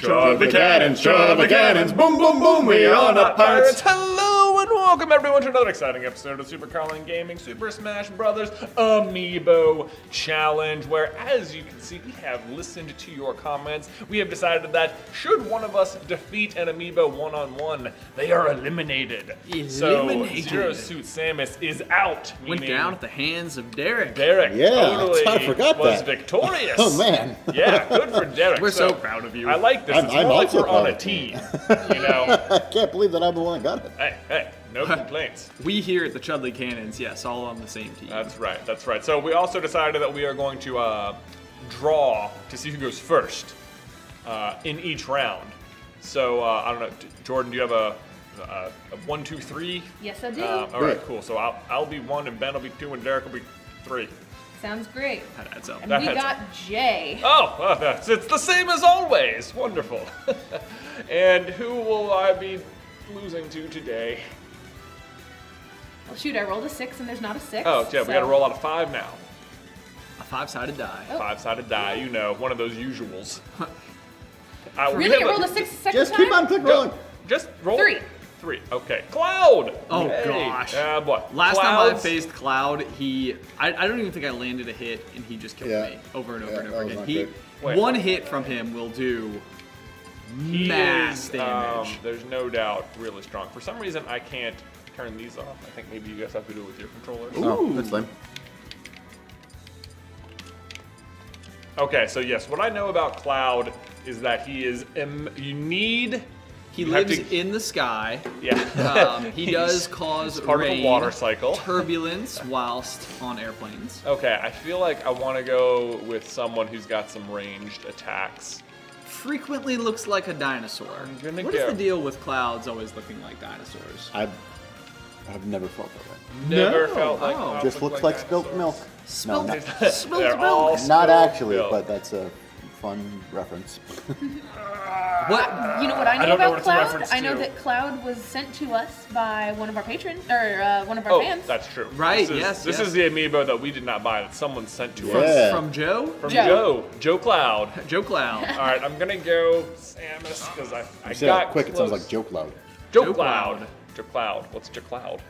Charge the cannons, charge the cannons, boom, boom, boom, we are not pirates. Hello welcome everyone to another exciting episode of Super Carlin Gaming Super Smash Brothers Amiibo Challenge, where as you can see, we have listened to your comments. We have decided that should one of us defeat an Amiibo one-on-one, they are eliminated. eliminated. So Zero Suit Samus is out. Went down at the hands of Derek. Derek Yeah, totally I forgot was that. victorious. Oh, man. Yeah, good for Derek. We're so proud of you. I like this. I'm- it's I'm more like also we're on a of team. you. You know. I can't believe that I'm the one that got it. hey, hey, no complaints. We here at the Chudley Cannons, yes, all on the same team. That's right. That's right. So we also decided that we are going to uh, draw to see who goes first uh, in each round. So uh, I don't know, Jordan. Do you have a, a, a one, two, three? Yes, I do. Uh, all right, Great. cool. So I'll, I'll be one, and Ben will be two, and Derek will be three. Sounds great. that adds up. And That we heads got Jay. Oh, well, that's, it's the same as always. Wonderful. and who will I be losing to today? Well, shoot, I rolled a six and there's not a six. Oh, yeah, we got to roll out a five now. A five-sided die. Oh. Five-sided die, you know, one of those usuals. Uh, Really? have I rolled a six second Just time? keep on click rolling. Just roll. Three. Three. Okay. Cloud. Oh, Hey. gosh. Uh, what? Last time I faced Cloud, he I, I don't even think I landed a hit, and he just killed Yeah. me over and over Yeah, and over again. He. Wait. one hit from him will do He mass is, damage. Um, there's no doubt really strong. For some reason, I can't turn these off. I think maybe you guys have to do it with your controllers. Oh, that's lame. Okay, so yes, what I know about Cloud is that he is. Im- you need. he you lives to- in the sky. Yeah. Um, he does cause he's part of the water cycle. turbulence whilst on airplanes. Okay, I feel like I want to go with someone who's got some ranged attacks. Frequently looks like a dinosaur. I'm gonna What is the deal with clouds always looking like dinosaurs? I've, I've never felt that way. Never No, felt like. wow. clouds Just looks like spilt milk. Spilt no, milk. not, Spilt milk. all not actually, milk. but that's a fun reference. What? You know what I know I don't know about what Cloud? I know to. that Cloud was sent to us by one of our patrons, or uh, one of our Oh, fans. that's true. Right, This is, yes, This yes. is the amiibo that we did not buy. That someone sent to Yeah. us From Joe? from Joe. Joe. Joe Cloud. Joe Cloud. All right, I'm gonna go Samus because I, I You say got that quick, it sounds like joke loud. Joe, Joe Cloud. Cloud. Joe Cloud. What's Joe Cloud?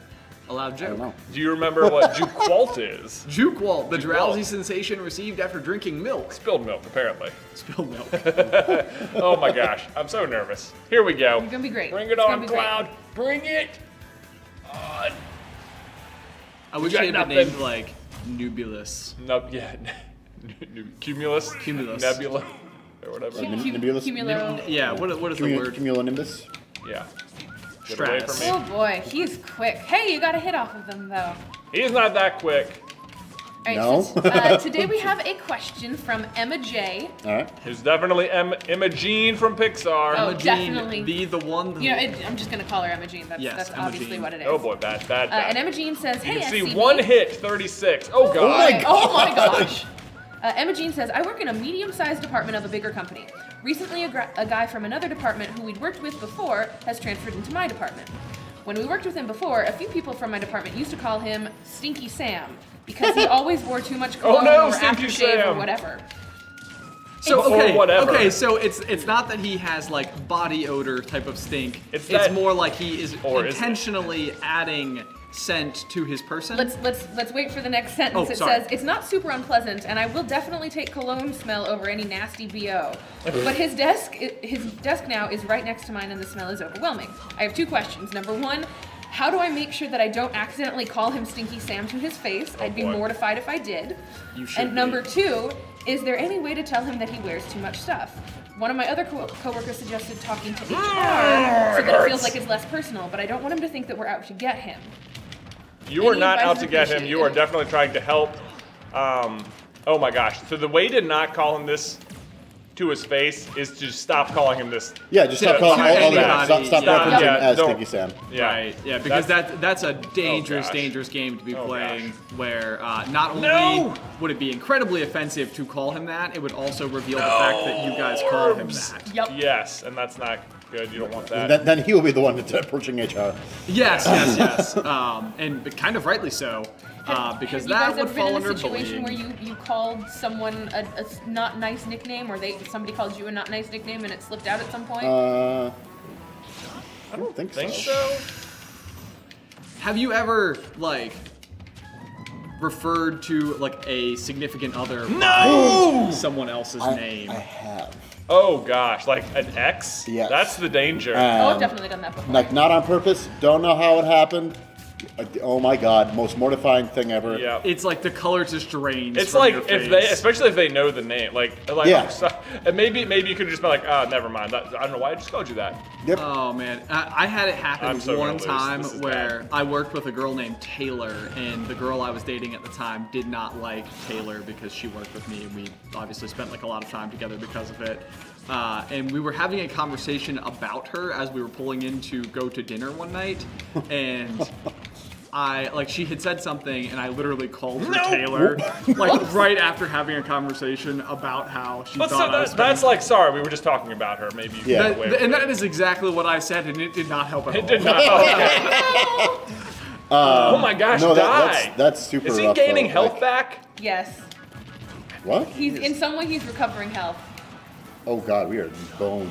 Allowed I don't know. Do you remember what Juqualt is? Juqualt, the drowsy sensation received after drinking milk. Spilled milk, apparently. Spilled milk. Oh my gosh, I'm so nervous. Here we go. You're gonna be great. Bring it It's on, be great. Cloud. Bring it on. I wish got he had been nothing. named like Nubulus. No, yeah. Cumulus. Cumulus. Nebula. Or whatever. Cum- Nim- nebulous? Cumulo. Yeah, what, what is the Cumul- word? Cumulonimbus? Yeah. Get away Stratus. from Oh boy, he's quick. Hey, you got a hit off of him though. He's not that quick. All right, No? so, uh, today we have a question from Emma J. All right. Who's definitely em- Imogene from Pixar. Oh, Imogene, definitely. The the one. You know, it, I'm just gonna call her Emma Jean. That's, Yes, that's Emma obviously Jean. what it is. Oh boy, bad, bad, Uh, and Emma Jean says, you "Hey, can see SCB." one hit, 36. Oh god. my Oh my gosh. Uh, Emma Jean says, I work in a medium-sized department of a bigger company. Recently, a, gr- a guy from another department who we'd worked with before has transferred into my department. When we worked with him before, a few people from my department used to call him Stinky Sam because he always wore too much Oh cologne no, or Stinky aftershave or whatever. So Or okay, whatever. okay. So it's it's not that he has like body odor type of stink. It's It's, that- more like he is Or is intentionally adding scent to his person. Let's let's let's wait for the next sentence. Oh, it sorry. says it's not super unpleasant, and I will definitely take cologne smell over any nasty bo. but his desk his desk now is right next to mine, and the smell is overwhelming. I have two questions. Number one. How do I make sure that I don't accidentally call him Stinky Sam to his face? I'd be boy. mortified if I did. You should And number be. two, is there any way to tell him that he wears too much stuff? One of my other co- coworkers suggested talking to HR mm, so that it feels like it's less personal, but I don't want him to think that we're out to get him. You are not out to get him. You are definitely trying to help. Um, oh my gosh. So the way to not call him this to his face is to stop calling him this. Yeah, just stop calling to all, all the anybody, Stop, stop yeah. referencing Yeah, him as Stinky Sam. Yeah. Right. Yeah, because That's- that that's a dangerous, gosh. dangerous game to be Oh, playing. gosh. Where uh, not only No! would it be incredibly offensive to call him that, it would also reveal the fact that you guys call him that. Yep. Yes, and that's not good. You don't want that. Then, then he will be the one that's approaching HR. Yes, yes, yes. Um, and kind of rightly so. uh, because Have that you guys would ever been fall in under a situation bullying. where you, you called someone a not nice nickname, or they somebody called you a not nice nickname and it slipped out at some point? Uh, I don't think, Think so. so? Have you ever like referred to like a significant other No! someone else's I, name? I have. Oh gosh, like an X? Yes. That's the danger. oh, I've Um, definitely done that before. Like not on purpose. Don't know how it happened. Oh my god, most mortifying thing ever. yeah. It's like the color just drains. It's from like your if they, especially if they know the name, like, like, Yeah. I'm so- and maybe, maybe you could have just been like, ah, never mind. That, I don't know why I just called you that. Yep. Oh man, I, I had it happen so one time where bad. I worked with a girl named Taylor, and the girl I was dating at the time did not like Taylor because she worked with me, and we obviously spent like a lot of time together because of it. Uh, and we were having a conversation about her as we were pulling in to go to dinner one night, and. I like she had said something and I literally called her No. Taylor like right after having a conversation about how she But so thought I was that, spending that's like, sorry, we were just talking about her. Maybe you Yeah. that, get and that is exactly what I said, and it did not help at all. It did not. oh, okay. Um, oh my gosh, no, that, die. that's that's super. is he rough, gaining though. health Like, back? yes. What? He's in some way he's recovering health. Oh god, we are boned.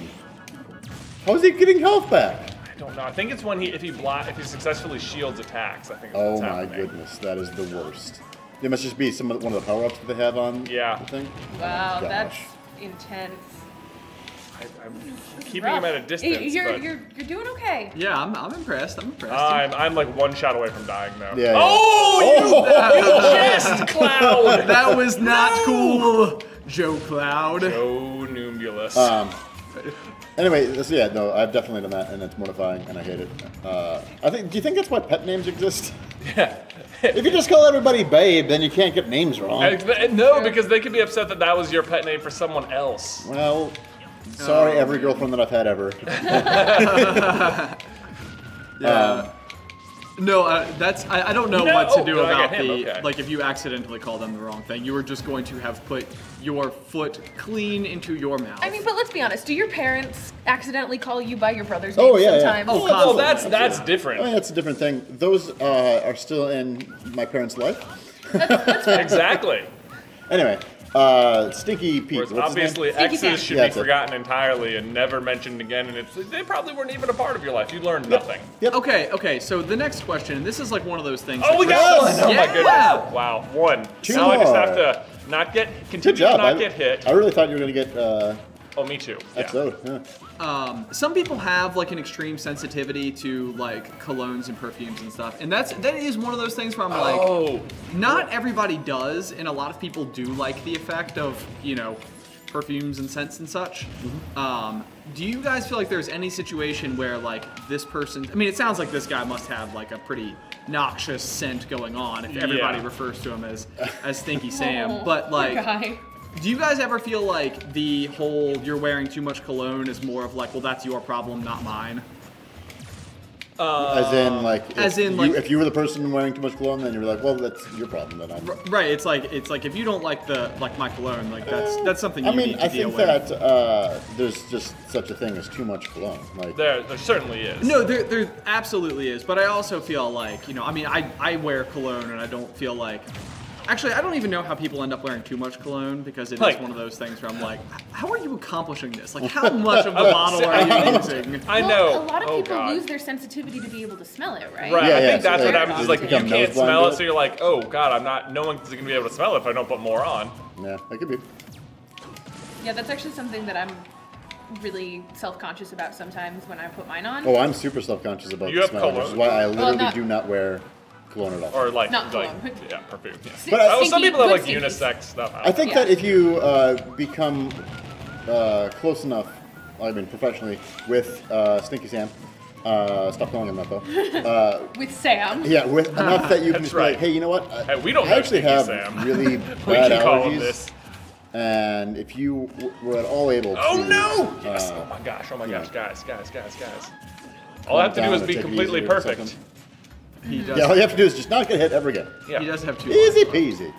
How is he getting health back? I don't know. I think it's when he, if he block, if he successfully shields attacks. I think. That's Oh what's my happening. goodness, that is the worst. It must just be some one of the power ups that they have on Yeah. the thing. Wow, Gosh. that's intense. I, I'm keeping him at a distance, You're, but you're, you're doing okay. Yeah, I'm, I'm impressed. I'm impressed. I'm, I'm like one shot away from dying now. Yeah, yeah. Oh, you, you just cloud. that was not cool, Joe Cloud. Oh, Numulus. Um, anyway, so yeah, no, I've definitely done that, and it's mortifying, and I hate it. Uh, I think. Do you think that's why pet names exist? yeah. if you just call everybody Babe, then you can't get names wrong. No, because they could be upset that that was your pet name for someone else. Well, sorry, every girlfriend that I've had ever. Yeah. No, uh, that's I, I don't know No, what to oh, do no, about the okay. like if you accidentally call them the wrong thing. You were just going to have put your foot clean into your mouth. I mean, but let's be honest. Do your parents accidentally call you by your brother's name Oh, yeah, yeah. sometimes? Oh, Well, constantly. that's that's I mean, different. that's a different thing. Those uh, are still in my parents' life. exactly. Anyway, uh, Stinky Pete. Whereas what's his name? obviously Stinky X's should Yeah, be that's it. forgotten entirely and never mentioned again, and it's they probably weren't even a part of your life. You learned nothing. Yep. okay, okay. So the next question, and this is like one of those things. Oh, we got one! Oh my Yeah! goodness! Wow, one. Two now I just have to not get Good continue to not I, get hit. I really thought you were gonna get uh, Oh, me too. Yeah. XO'd. Yeah. Um, some people have like an extreme sensitivity to like colognes and perfumes and stuff, and that's that is one of those things where I'm like, Oh, not everybody does, and a lot of people do like the effect of you know perfumes and scents and such. Um, do you guys feel like there's any situation where like this person? I mean, it sounds like this guy must have like a pretty noxious scent going on if everybody Yeah. refers to him as as Stinky Sam. But like, guy. Do you guys ever feel like the whole you're wearing too much cologne is more of like, well, that's your problem, not mine? As in, like, if as in, you, like- if you were the person wearing too much cologne, then you're like, well, that's your problem. Then I'm. Right. It's like it's like if you don't like the like my cologne, like that's that's something you I mean, need to I deal think with. that uh, there's just such a thing as too much cologne. Like, there, there certainly is. No, there, there absolutely is. But I also feel like, you know, I mean, I, I wear cologne and I don't feel like. Actually, I don't even know how people end up wearing too much cologne because it is Like- one of those things where I'm like, how are you accomplishing this? Like, how much of the bottle are you using? I well, know. A lot of oh, people God. lose their sensitivity to be able to smell it, right? Right, Yeah, I yeah, think so that's they- what I'm just they like. You can't smell it, so you're like, oh god, I'm not. No one's gonna be able to smell it if I don't put more on. yeah, that could be. Yeah, that's actually something that I'm really self-conscious about sometimes when I put mine on. Oh, I'm super self-conscious about You the smell, which is why I literally not- do not wear cologne at all. Or like, Not like, cologne. yeah, perfume. Yeah. But I- oh, some Stinky- people have good like stinkies. unisex stuff. I think Yeah. that if you uh, become uh, close enough, I mean professionally, with uh, Stinky Sam, uh, stop calling him that though. Uh, With Sam. yeah, with enough that you can That's just be like, hey, you know what? I, Hey, we don't I know actually Stinky have Sam. really we bad can call him allergies, this. and if you w- were at all able to, Oh no! Yes. uh, oh my gosh. Oh my yeah. gosh, guys, guys, guys, guys. All I have to do down is or be take it completely or perfect. something. He mm-hmm. does, yeah, all you have to do is just not get hit ever again. Yeah. he does have two. Easy peasy.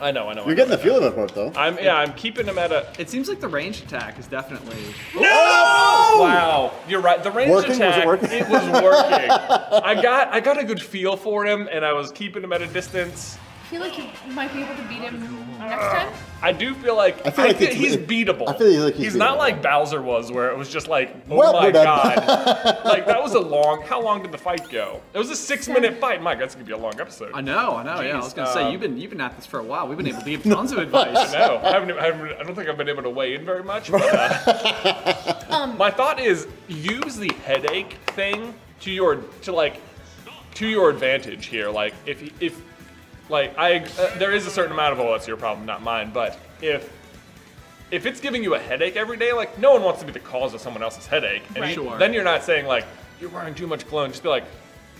I know. I know. You're know. getting the feel of it, part though. I'm yeah. I'm keeping him at a. It seems like the range attack is definitely. No! Oh! Wow. You're right. The range Working? Was it attack, working? it was working. I got I got a good feel for him, and I was keeping him at a distance. I feel like you might be able to beat him next time. I do feel like I feel like it's- he's it- beatable. I feel like he's not beatable. like Bowser was, where it was just like, oh Well, my god, like that was a long. How long did the fight go? It was a six-minute fight. Mike, that's gonna be a long episode. I know, I know. yeah, I was gonna say um, you've been you've been at this for a while. We've been able to give tons of advice. No, I, haven't, I, haven't, I don't think I've been able to weigh in very much. But, uh, Um, my thought is use the headache thing to your to like to your advantage here. Like if if like I uh, there is a certain amount of oh that's your problem, not mine. But if if it's giving you a headache every day, like no one wants to be the cause of someone else's headache, and Right. you- Sure. then you're not saying like you're wearing too much cologne. Just be like.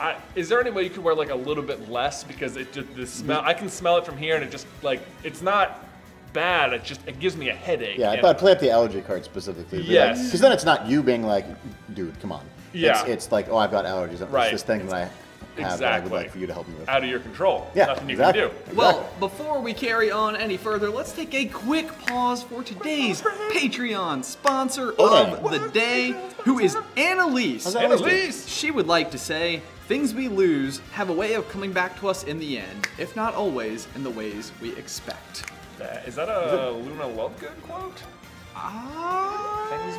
I, is there any way you could wear like a little bit less because it just the smell I can smell it from here and it just like it's not bad it just it gives me a headache Yeah, and- but play up the allergy card specifically. Yes. Because then it's not you being like, dude, come on. Yeah. It's, it's like, oh, I've got allergies. It's Right. this thing that I have that I would Exactly. like for you to help me with. out of your control Yeah, nothing you can do Well, before we carry on any further, let's take a quick pause for today's Patreon sponsor Okay. of the day, who is Annalise. How's that? Annalise! She would like to say, things we lose have a way of coming back to us in the end, if not always in the ways we expect. That- is that a Luna Lovegood quote Ah. things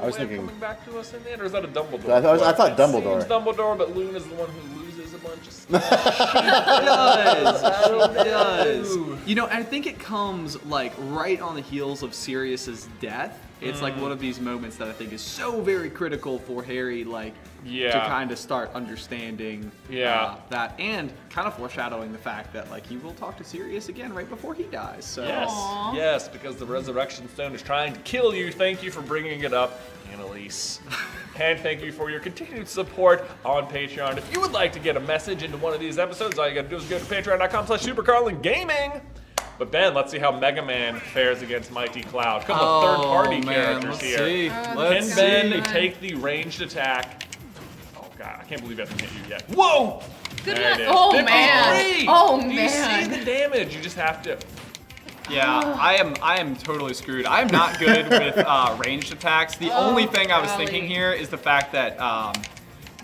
I was thinking- coming back to us in the end or is that a Dumbledore I thought- I quote? thought It Dumbledore. seems Dumbledore but Luna's the one who loses a bunch of stuff It does. It does. You know, I think it comes like right on the heels of Sirius's death. It's like one of these moments that I think is so very critical for Harry, like to kind of start understanding Yeah. uh, that, and kind of foreshadowing the fact that like he will talk to Sirius again right before he dies. So Yes, Aw. yes, because the Resurrection Stone is trying to kill you. Thank you for bringing it up, Annalise. and thank you for your continued support on Patreon. If you would like to get a message into one of these episodes, all you gotta do is go to patreon.com slash supercarlingaming. But Ben, let's see how Mega Man fares against Mighty Cloud. Couple of third-party Oh, characters let's here. See. Uh, let's Can Ben see. take the ranged attack? Oh god, I can't believe it hasn't hit you yet. Whoa! Good There luck. it is. Oh 53! man. Oh Do you man. see the damage? You just have to. Yeah, I am. I am totally screwed. I am not good with uh, ranged attacks. The Oh, only thing I was golly. thinking here is the fact that um,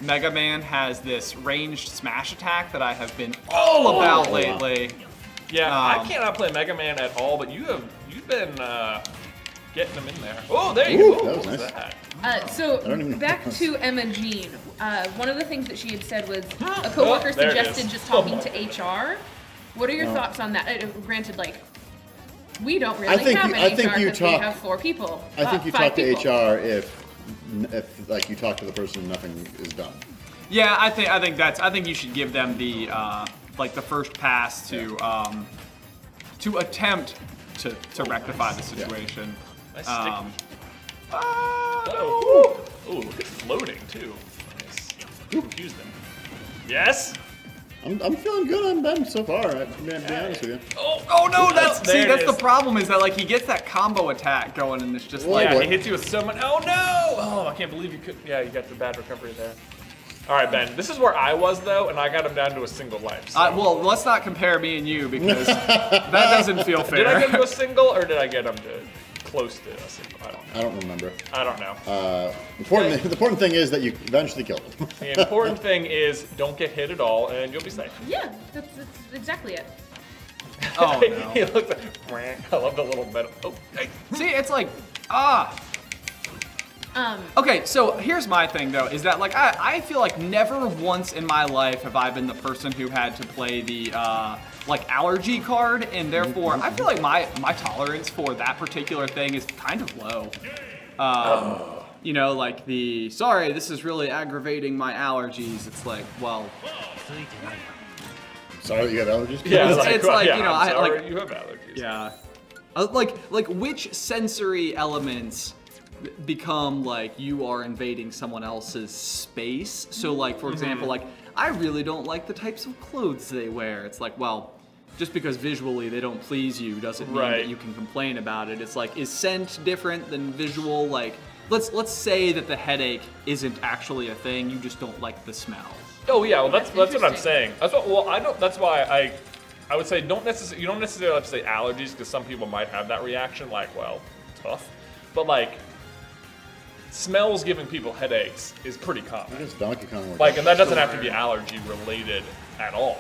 Mega Man has this ranged smash attack that I have been all about lately. Yeah, I Um, cannot play Mega Man at all, but you have you've been uh, getting them in there. Oh, there you Ooh, go. that was was nice. that? Uh, so don't even know back what to Emma Jean. Uh, one of the things that she had said was a coworker Oh, suggested just Oh talking my to HR. What are your Oh. thoughts on that? Uh, granted, like we don't really I think have you- an I think HR you because we have four people. I uh, think you talk to people. HR if, if like you talk to the person and nothing is done. Yeah, I think I think that's. I think you should give them the uh, like the first pass to um, to attempt to, to rectify the situation. Nice Um, Oh, ooh, look at floating too. Nice. Confused them. Yes. I'm, I'm feeling good on Ben so far. I, man, to be honest with you. Oh, Oh no, that's there see, it that's the problem is that like he gets that combo attack going and it's just Well, like Yeah, boy. he hits you with so much. Oh no! Oh, I can't believe you could. Yeah, you got the bad recovery there. All right, Ben. This is where I was though, and I got him down to a single life. So. Uh, well, let's not compare me and you because that doesn't feel fair. did I get him to a single, or did I get him to close to a single? I don't know. I don't remember. I don't know. Uh, important, the important thing is that you eventually killed him. The important thing is don't get hit at all, and you'll be safe. Yeah, that's, that's exactly it. oh he no. looks like. "Wah." I love the little metal. Oh, hey. See, it's like ah. Um, Okay, so here's my thing though, is that like I, I feel like never once in my life have I been the person who had to play the uh, like allergy card, and therefore I feel like my my tolerance for that particular thing is kind of low. Um, you know, like the sorry, this is really aggravating my allergies. It's like, well, Sorry that you have allergies. Yeah, It's- like, it's like, yeah, you know, I'm I- like- you have allergies. Yeah. Uh, like like which sensory elements become like you are invading someone else's space. So mm-hmm. like for mm-hmm. example, like I really don't like the types of clothes they wear. It's like, well, just because visually they don't please you doesn't mean Right. that you can complain about it. It's like is scent different than visual? Like let's let's say that the headache isn't actually a thing, you just don't like the smell. Oh yeah, well that's That's that's what I'm saying. That's what. Well, I don't. That's why I, I would say don't necessarily. You don't necessarily have to say allergies because some people might have that reaction. Like, well, tough. But like, smells giving people headaches is pretty common. Because Donkey Kong. was- Like, and that doesn't have to be allergy related at all.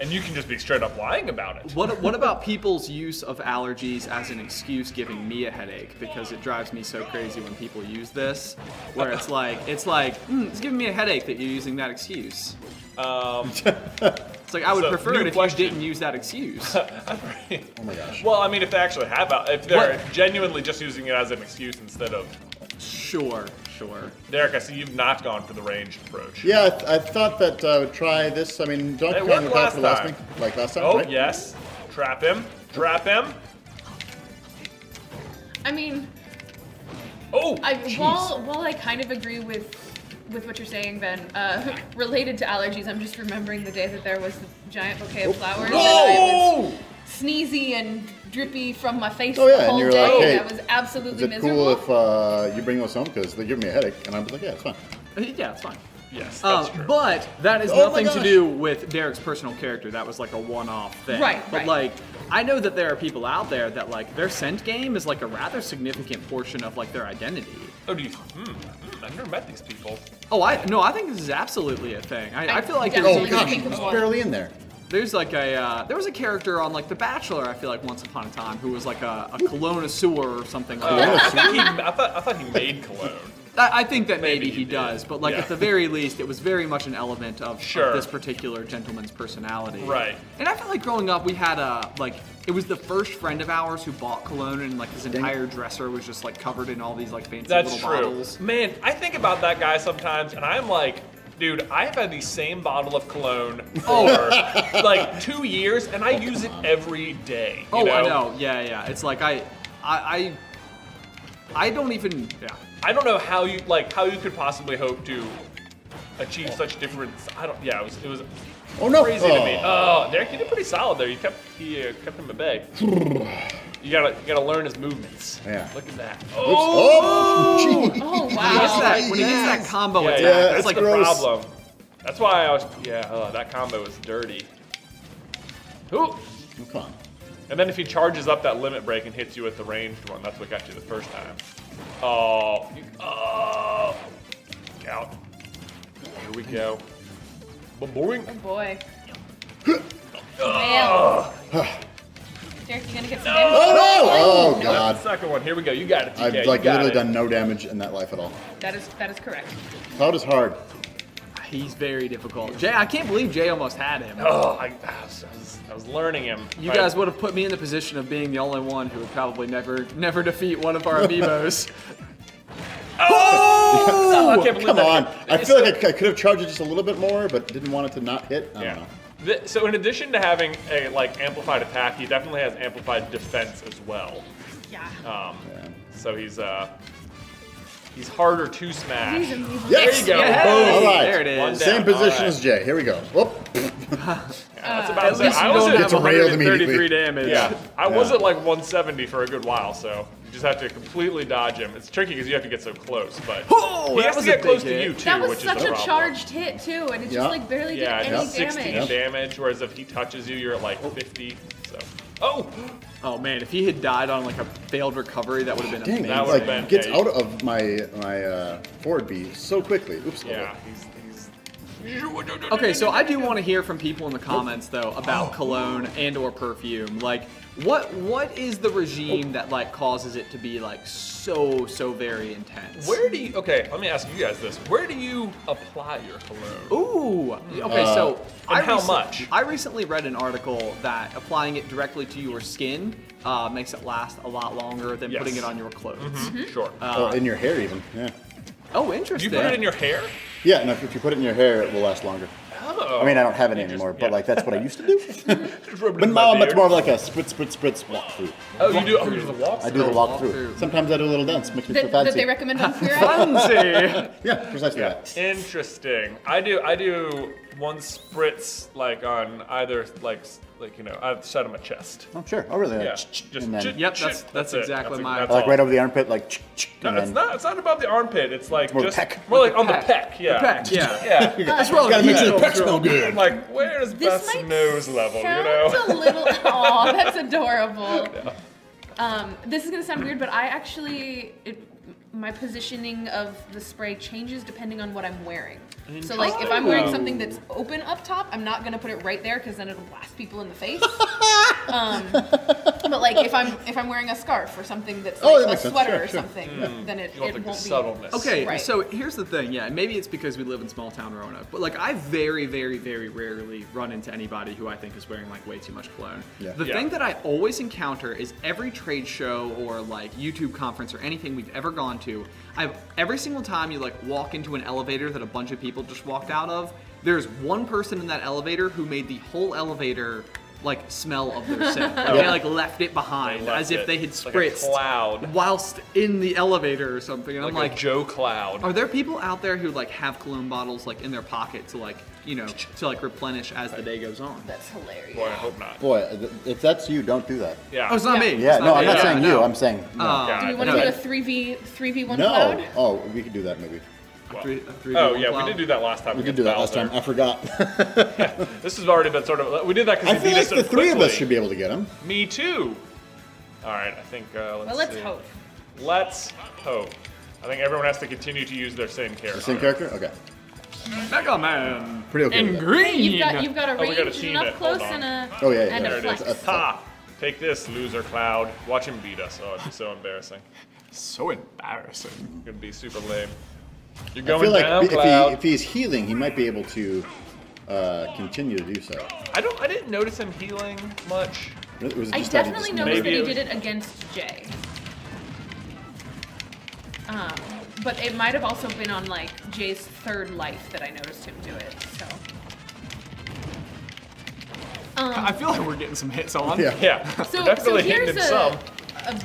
And you can just be straight up lying about it. What, what about people's use of allergies as an excuse giving me a headache? Because it drives me so crazy when people use this, where it's like, it's like, "Hmm, it's giving me a headache that you're using that excuse. Um, It's like I would So, prefer it if question. you didn't use that excuse. Oh my gosh. well, I mean, if they actually have, if they're What? genuinely just using it as an excuse instead of sure, sure. Derek, I see you've not gone for the ranged approach. Yeah, I, th- I thought that I would try this. I mean, Donkey It Kong worked would talk for the last last time. thing, like last time, Oh right? yes, trap him, trap him. I mean, Oh, I jeez. while while I kind of agree with with what you're saying, Ben, uh, related to allergies, I'm just remembering the day that there was the giant bouquet of flowers and I Oh! was sneezy and drippy from my face Oh, yeah, the and whole you're day. like, hey, and I was absolutely Is it miserable. cool if uh, you bring those home because they give me a headache? And I'm like, yeah, it's fine. Yeah, it's fine. Yes, Uh, that's true. but that has Oh nothing to do with Derek's personal character. That was like a one-off thing. Right, But right. like, I know that there are people out there that like their scent game is like a rather significant portion of like their identity. oh, do you? Hmm, hmm, I've never met these people. Oh, I no, I think this is absolutely a thing. I, I I feel like definitely Oh gosh, of it was one. barely in there. There's like a uh, there was a character on like The Bachelor. I feel like once upon a time who was like a, a colonosaur or something like Uh, that. I, think he, I thought I thought he made cologne. I, I think that maybe, Maybe he he does, but like Yeah. at the very least, it was very much an element of, of this particular gentleman's personality. Right. And I feel like growing up, we had a like it was the first friend of ours who bought cologne, and like his entire dresser was just like covered in all these like fancy That's little true. bottles. Man, I think about that guy sometimes, and I'm like, dude, I have had the same bottle of cologne for like two years, and I use it every day. you Oh, I know. Yeah, yeah. It's like I, I, I, I don't even. Yeah. I don't know how you like how you could possibly hope to achieve such difference. I don't. Yeah, it was it was Oh no! crazy to me. Oh. Oh, Derek, you did pretty solid there. You kept he uh, kept him at bay. You gotta you gotta learn his movements. Yeah. Look at that. Oops. Oh, Oh, gee. Oh When he gets wow! that, when he gets that combo yeah, attack, yeah, Yeah, that's like the gross. problem. That's why I was yeah. Oh, that combo was dirty. Ooh. Oh, come on. And then if he charges up that limit break and hits you with the ranged one, that's what got you the first time. Oh, you, oh, out. Here we go. Boing. Oh boy. Fail. Ah. Derek, you gonna get some damage? Oh no! Oh, oh The god. second one. Here we go. You got it. TK. I've you like got literally it. done no damage in that life at all. That is that is correct. Cloud is hard. he's very difficult. Jay, I can't believe Jay almost had him. Oh, I, I, was, I, was, I was learning him. You Right. guys would have put me in the position of being the only one who would probably never, never defeat one of our amiibos. Oh, I can't believe Come that. on. I It's feel so- like I, I could have charged it just a little bit more, but didn't want it to not hit. I don't Yeah. know. Th- So in addition to having a like amplified attack, he definitely has amplified defense as well. Yeah. Um, Yeah. so he's uh, he's harder to smash. He's. Yes! There you go. Yeah, Boom. All right. There it is. Down. Same position Alright. as Jay. Here we go. Whoop. Yeah, that's about At to say, least I you was at- have 133 damage. Yeah, I was at like 170 for a good while, so you just have to completely dodge him. It's tricky because you have to get so close, but Oh, he has to get close big to you too, That was which such is a problem. charged hit too, and it just Yeah. like barely did Yeah, any it's 16 damage. damage. whereas if he touches you, you're at like 50. So, oh, Oh man, if he had died on like a failed recovery, that would have been Dang, amazing. That it would've like, been- gets yeah, out of my my uh, forward B so quickly. Oops. yeah, he's he's. Okay, so I do want to hear from people in the comments though about cologne and or perfume. Like, what what is the regime that like causes it to be like so so very intense? Where do you? Okay, let me ask you guys this: Where do you apply your cologne? Ooh. Okay, uh, so and I how recent- much? I recently read an article that applying it directly to your skin uh, makes it last a lot longer than Yes. putting it on your clothes. Mm-hmm. Mm-hmm. Sure. Oh, in your hair even. Yeah. Oh, do interesting. you put it in your hair? Yeah, and if, if you put it in your hair, it will last longer. Oh. I mean, I don't have it You just- anymore, yeah. but like that's what I used to do. Just rub it but now I'm much more of like a spritz, spritz, spritz walk through. Oh, you do. Oh, you do the walk. I do the Oh, walk walk through. through. Sometimes I do a little dance, makes me feel That, that fancy. they recommend on Queer Eye? Fancy. yeah, precisely that. Interesting. I do. I do one spritz like on either like s- like you know either side of my chest. Oh, sure. Oh, really? Yeah. Like, Just and then, ch- Yep, ch- that's- that's exactly a- my- that's like all. right over the armpit, like. No, it's then- not. It's not about the armpit. It's like More just peck. more like on the peck. peck. Yeah. Peck, yeah. Yeah. That's wrong. Gotta make sure the Yeah. pecs smell good. I'm like, where's This Beth's nose level? You Sounds know. a little. Aw, that's adorable. Um, this is gonna sound weird, but I actually, it, my positioning of the spray changes depending on what I'm wearing. So like if I'm wearing something that's open up top, I'm not gonna put it right there because then it'll blast people in the face. um, but like if I'm if I'm wearing a scarf or something that's Oh, like that a makes sense. sweater Sure, or sure. something, then it, You want it the won't be. subtleness. Okay, Right. so here's the thing. Yeah, maybe it's because we live in small town Roanoke, but like I very, very, very rarely run into anybody who I think is wearing like way too much cologne. Yeah. The Yeah. thing that I always encounter is every trade show or like YouTube conference or anything we've ever gone to. I've every single time you like walk into an elevator that a bunch of people just walked out of. There's one person in that elevator who made the whole elevator like smell of their scent. Like, They like left it behind left as if it. they had It's like spritzed cloud. whilst in the elevator or something. And Like, I'm like, Joe Cloud. are there people out there who like have cologne bottles like in their pocket to like you know to like replenish as the day goes on? That's hilarious. Boy, I hope not. Boy, if that's you, don't do that. Yeah. Oh, it's not Yeah. me. Yeah, It's no, me. I'm not Yeah, saying no. you. I'm saying no. Uh, Do we want to no. do a three v three v one no. cloud? Oh, we could do that maybe. Well, Three- a three oh v one yeah, cloud? we did do that last time. We did do that last Bowser. time. I forgot. This has already been sort of. We did that because I feel like us so the three of us should be able to get him. Me too. All right, I think. Uh, let's Well, let's see. hope. Let's hope. I think everyone has to continue to use their same character. The same character? Okay. Mega Man. Pretty okay. In green. You've got you've got a Oh, we gotta and an it. up close Hold and a Oh, yeah, yeah, and yeah. a There it flex. is. Ha! Take this, loser Cloud. Watch him beat us. Oh, it'd be so embarrassing. So embarrassing. It'd be super lame. You're I going feel like down, if, Cloud. he, if he's healing, he might be able to uh, continue to do so. I don't. I didn't notice him healing much. It was I just that he definitely just- noticed Maybe that he did it against Jay. Um, but it might have also been on like Jay's third life that I noticed him do it. So. Um, I feel like we're getting some hits on. Yeah. Yeah, so, we're definitely so here's hitting a, some. a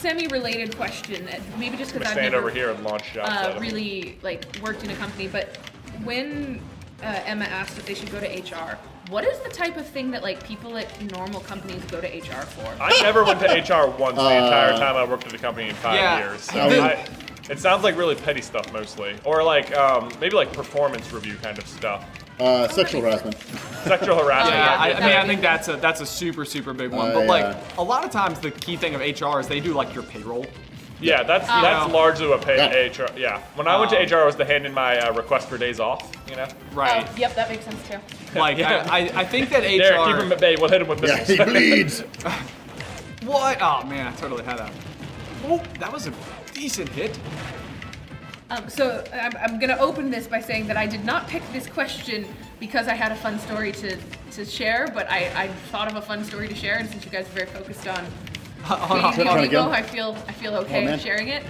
semi-related question that maybe just because I've stand never over here and launch shots uh, really like worked in a company, but when uh, Emma asked if they should go to HR, what is the type of thing that like people at normal companies go to HR for? I never went to HR once the entire Uh, time I worked at the company in five Yeah. years. So I mean- I, it sounds like really petty stuff mostly, or like um, maybe like performance review kind of stuff, Uh, sexual harassment. sexual harassment. Yeah, I, I mean, I think that's a that's a super super big one. Uh, but like yeah. a lot of times, the key thing of HR is they do like your payroll. Yeah, that's Oh. that's largely what paid Yeah. HR. Yeah, when I went to Um, HR, was to hand in my uh, request for days off. You know, Right. Oh, yep, that makes sense too. Like Yeah. I, I, I think that HR. Derek, keep him at bay. We'll hit him with Yeah, missiles. he bleeds. What? Oh man, I totally had that. Oh, that was a decent hit. Um, so I'm, I'm gonna open this by saying that I did not pick this question because I had a fun story to, to share, but I, I thought of a fun story to share, and since you guys are very focused on Hold being on. Try it Amiibo, again. I feel I feel okay Oh, sharing it.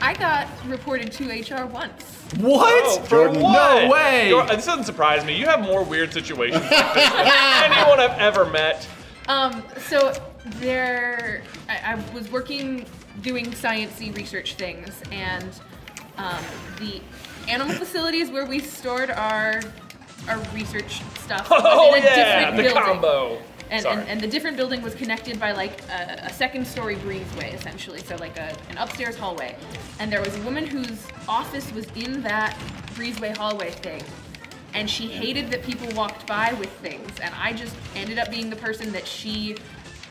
I got reported to HR once. What? Oh, for Jordan. what? No way. You're- this doesn't surprise me. You have more weird situations like than anyone I've ever met. Um, so there, I, I was working doing sciencey research things, and um, the animal facilities where we stored our our research stuff was Oh in a yeah, different the building. combo. And, and, and the different building was connected by like a, a second story breezeway essentially so like a, an upstairs hallway and there was a woman whose office was in that breezeway hallway thing and she hated that people walked by with things and i just ended up being the person that she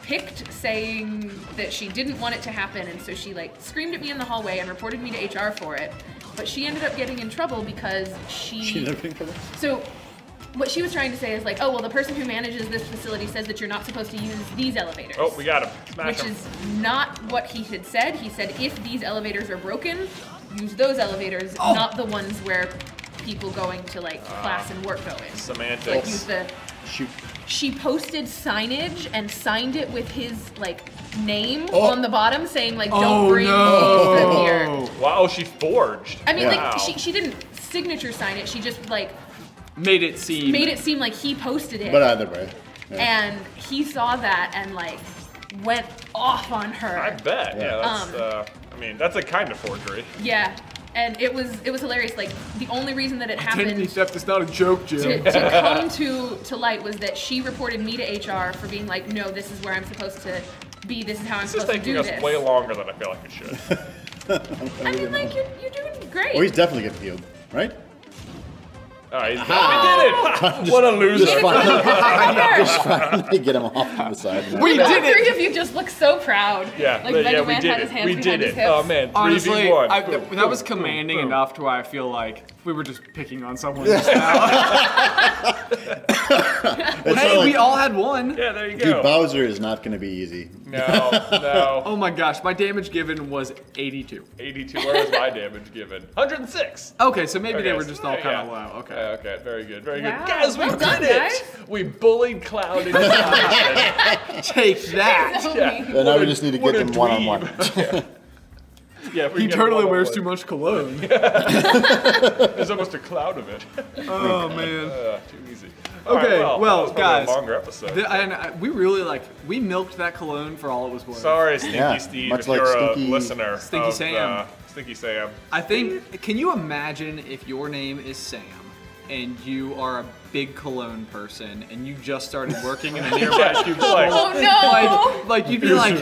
picked saying that she didn't want it to happen and so she like screamed at me in the hallway and reported me to hr for it but she ended up getting in trouble because She ended up getting trouble? so what she was trying to say is like, oh well, the person who manages this facility says that you're not supposed to use these elevators. oh, we got him. Smash which him. is not what he had said. He said if these elevators are broken, use those elevators, Oh. not the ones where people going to like class and work go in. Semantics. Like use the. Shoot. She posted signage and signed it with his like name Oh. on the bottom, saying like, "Don't Oh bring no. things in here." Wow, oh, she forged. I mean, Wow. like she, she didn't signature sign it. She just like Made it seem. made it seem like he posted it. But either way. Yeah. and he saw that and like went off on her. I bet. Yeah, Yeah. that's. Um, uh, I mean, that's a kind of forgery. Yeah, and it was it was hilarious. Like the only reason that it Identity happened theft is not a joke, to, Jim. to come to to light was that she reported me to HR for being like, no, this is where I'm supposed to be. This is how I'm This supposed to taking do us this. way longer than I feel like it should. I mean, like you're, you're doing great. Well, he's definitely getting healed, right? All right, he's we did it. what a loser. Just finally, Winner! just finally get him off to the side. We The did it. three of you just look so proud. Yeah, like Mega yeah, we Man did had his it. hands We behind did his it. hips. Oh man, three v Honestly, one. I, that was boom, commanding boom. enough to where I feel like we were just picking on someone just now. It's hey, not we all had one. Yeah, there you Dude. Bowser is not going to be easy. No, no. Oh my gosh, my damage given was 82. 82. Where was my damage given? 106. Okay, so maybe they were just all kind of yeah. low. Okay. Yeah, okay, very good, very Wow, good. Guys, we well did done, it! guys. We bullied Cloud into. Take that. So Yeah. And now What we just need to get them one on one. Dweeb. Yeah, He totally one-on-one. wears too much cologne. There's almost a cloud of it. oh man. Uh, too easy. Okay, right, well, that was probably guys, a longer episode. The- and I, we really like we milked that cologne for all it was worth. Sorry, Stinky Yeah, Steve, much if like you're Stinky- a listener. Stinky of, Sam. Uh, Stinky Sam. I think. Can you imagine if your name is Sam and you are a big cologne person and you just started working in a nearby Yeah, cubicle? like- Oh no! like, like you'd be like,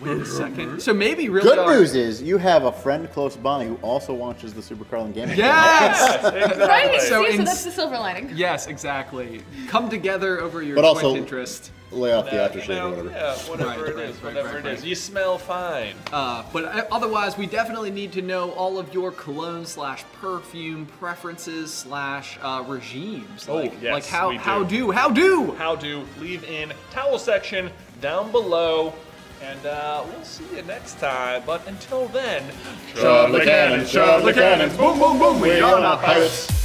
wait a second. So maybe really. Good news is you have a friend close by who also watches the Super Carlin Gaming. Yes. Exactly. right? So See, so that's the silver lining. yes, exactly. Come together over your But joint also- interest. Lay off the aftershave you know, or whatever. Yeah, whatever Right, it right, is, right, whatever right, it is. right. You smell fine. Uh, but uh, otherwise, we definitely need to know all of your cologne slash perfume preferences slash uh, regimes. Oh, Like, yes, like how we do. how do how do? How to leave in towel section down below. And uh, we'll see you next time. But until then, Shove the cannons, shove the cannons, boom, boom, boom, we are not pirates.